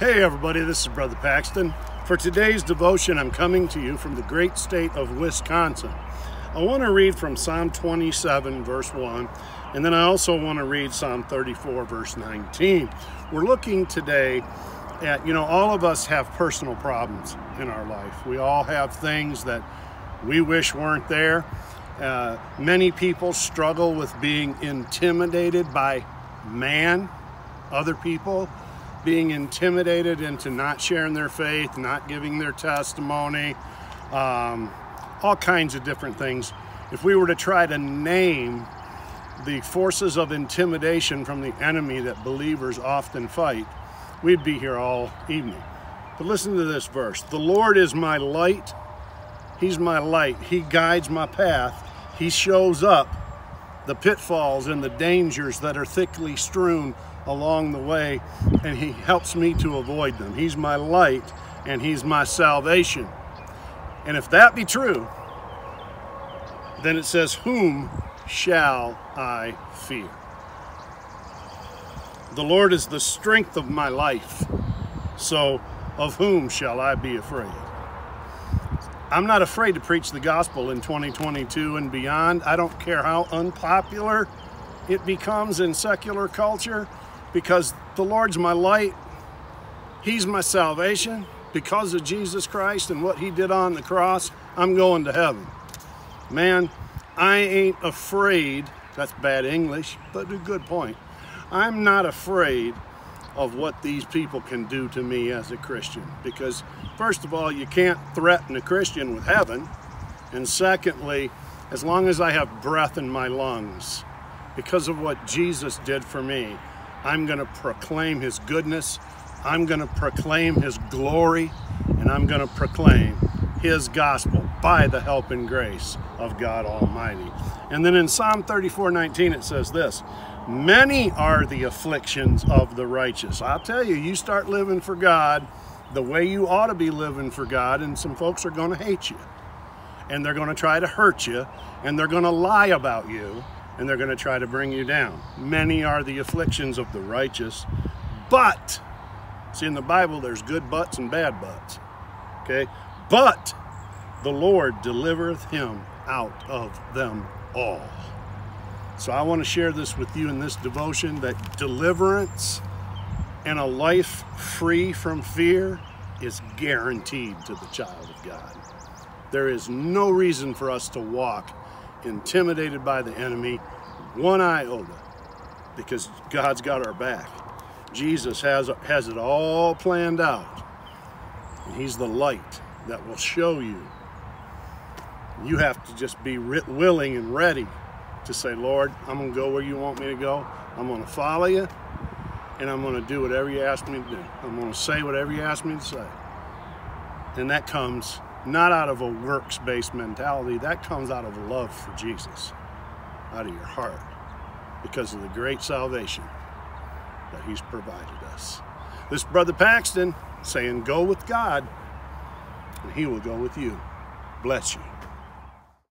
Hey everybody, this is Brother Paxton. For today's devotion, I'm coming to you from the great state of Wisconsin. I want to read from Psalm 27, verse 1, and then I also want to read Psalm 34, verse 19. We're looking today at, you know, all of us have personal problems in our life. We all have things that we wish weren't there. Uh, many people struggle with being intimidated by man, other people, being intimidated into not sharing their faith, not giving their testimony, um, all kinds of different things. If we were to try to name the forces of intimidation from the enemy that believers often fight, we'd be here all evening. But listen to this verse. The Lord is my light, He's my light, He guides my path, He shows up the pitfalls and the dangers that are thickly strewn along the way, and He helps me to avoid them. He's my light and He's my salvation. And if that be true, then it says, Whom shall I fear? The Lord is the strength of my life, so of whom shall I be afraid? I'm not afraid to preach the gospel in 2022 and beyond. I don't care how unpopular it becomes in secular culture because the Lord's my light. He's my salvation. Because of Jesus Christ and what he did on the cross, I'm going to heaven. Man, I ain't afraid. That's bad English, but a good point. I'm not afraid of what these people can do to me as a Christian. Because, first of all, you can't threaten a Christian with heaven. And secondly, as long as I have breath in my lungs, because of what Jesus did for me, I'm going to proclaim his goodness. I'm going to proclaim his glory. And I'm going to proclaim his gospel by the help and grace of God Almighty. And then in Psalm 34 19, it says this Many are the afflictions of the righteous. I'll tell you, you start living for God the way you ought to be living for God, and some folks are going to hate you. And they're going to try to hurt you, and they're going to lie about you, and they're going to try to bring you down. Many are the afflictions of the righteous, but, see in the Bible there's good buts and bad buts, okay? But the Lord delivereth him out of them all. So I want to share this with you in this devotion that deliverance and a life free from fear is guaranteed to the child of God. There is no reason for us to walk intimidated by the enemy, one iota, because God's got our back. Jesus has, has it all planned out. And he's the light that will show you. You have to just be willing and ready to say, Lord, I'm going to go where you want me to go. I'm going to follow you, and I'm going to do whatever you ask me to do. I'm going to say whatever you ask me to say. And that comes not out of a works-based mentality. That comes out of love for Jesus, out of your heart, because of the great salvation that he's provided us. This Brother Paxton saying, go with God, and he will go with you. Bless you.